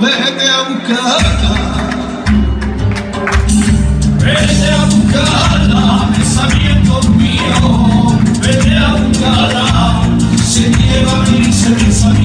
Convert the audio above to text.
vete a buscarla, vete a buscarla, pensamiento mío, vete a buscarla, se lleva mi pensamiento.